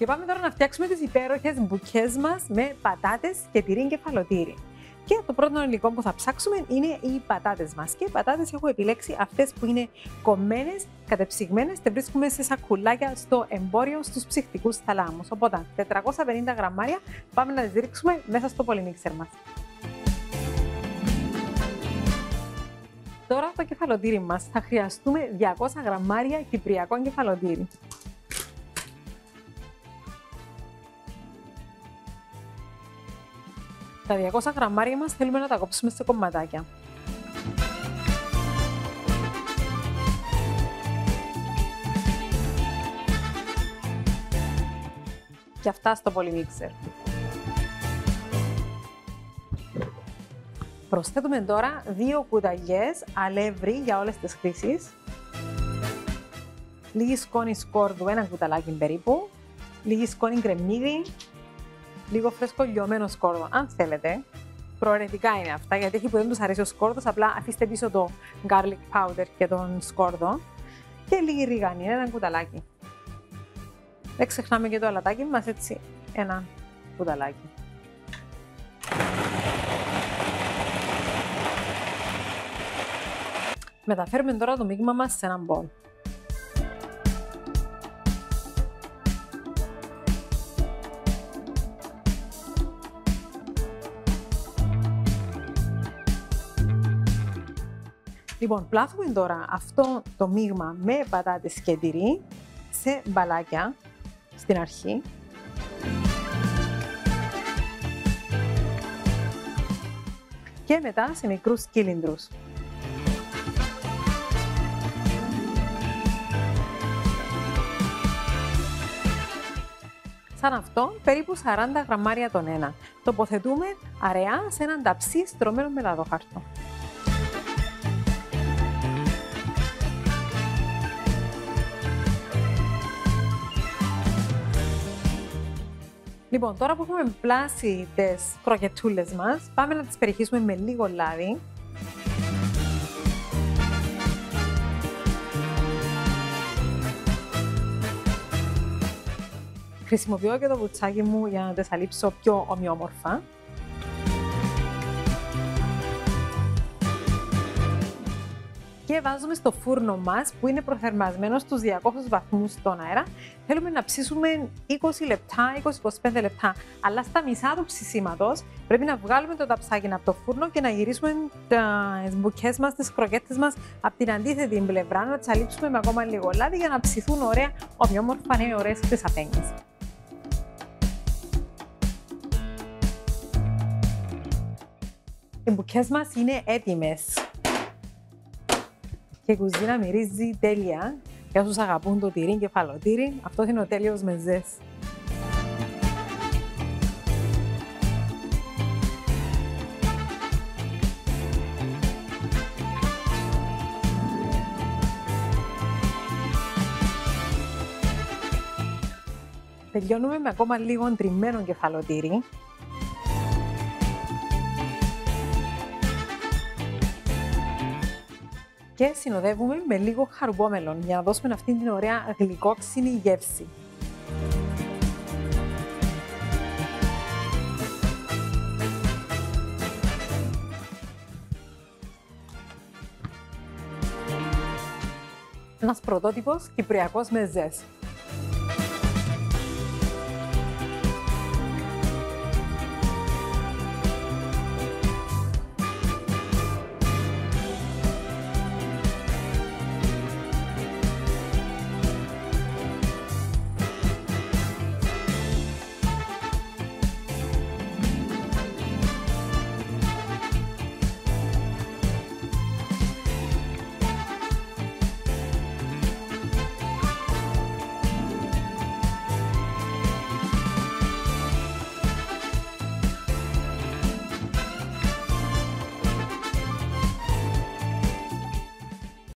Και πάμε τώρα να φτιάξουμε τις υπέροχες μπουκές μας με πατάτες και τυρί κεφαλοτήρι. Και το πρώτο υλικό που θα ψάξουμε είναι οι πατάτες μας. Και οι πατάτες έχω επιλέξει αυτές που είναι κομμένες, κατεψυγμένες και βρίσκουμε σε σακουλάκια στο εμπόριο στους ψυχτικούς θαλάμους. Οπότε 450 γραμμάρια πάμε να τις ρίξουμε μέσα στο πολυμίξερ μας. Τώρα το κεφαλοτήρι μας θα χρειαστούμε 200 γραμμάρια κυπριακό κεφαλοτήρι. Τα 200 γραμμάρια μας θέλουμε να τα κόψουμε σε κομματάκια. Και αυτά στο πολυμίξερ. Προσθέτουμε τώρα δύο κουταλιές αλεύρι για όλες τις χρήσεις. Λίγη σκόνη σκόρδου, ένα κουταλάκι περίπου. Λίγη σκόνη κρεμμύδι λίγο φρέσκο λιωμένο σκόρδο, αν θέλετε. Προαιρετικά είναι αυτά, γιατί έχει που δεν τους αρέσει ο σκόρδος, απλά αφήστε πίσω το garlic powder και τον σκόρδο. Και λίγη ρίγανη, ένα κουταλάκι. Δεν ξεχνάμε και το αλατάκι μας, έτσι ένα κουταλάκι. Μεταφέρουμε τώρα το μείγμα μας σε έναν μπολ. Λοιπόν, πλάθουμε τώρα αυτό το μείγμα με πατάτες και τυρί σε μπαλάκια στην αρχή. Και μετά σε μικρούς κύλινδρους. Σαν αυτό, περίπου 40 γραμμάρια τον ένα. Τοποθετούμε αραιά σε έναν ταψί στρωμένο με λαδοχάρτο. Λοιπόν, τώρα που έχουμε πλάσει τις κροκετούλες μας, πάμε να τις περιχύσουμε με λίγο λάδι. Χρησιμοποιώ και το βουτσάκι μου για να τις αλείψω πιο ομοιόμορφα. Βάζουμε στο φούρνο μας που είναι προθερμασμένο στους 200 βαθμούς στον αέρα. Θέλουμε να ψήσουμε 20 λεπτά, 20-25 λεπτά. Αλλά στα μισά του ψησίματος πρέπει να βγάλουμε το ταψάκι από το φούρνο και να γυρίσουμε τις μπουκές μας, τις κροκέτες μας από την αντίθετη πλευρά, να τσαλίψουμε με ακόμα λίγο λάδι για να ψηθούν ωραία, ομοιόμορφα νέοι ωραίες χρυσαφένιες. Οι μπουκές μας είναι έτοιμες και η κουζίνα μυρίζει τέλεια. Για όσους αγαπούν το τυρί και φαλοτήρι, αυτό είναι ο τέλειος μεζές. Τελειώνουμε με ακόμα λίγο τριμμένο κεφαλοτήρι. Και συνοδεύουμε με λίγο χαρουμπόμελον για να δώσουμε αυτή την ωραία γλυκόξινη γεύση. Ένας πρωτότυπος κυπριακός μεζές.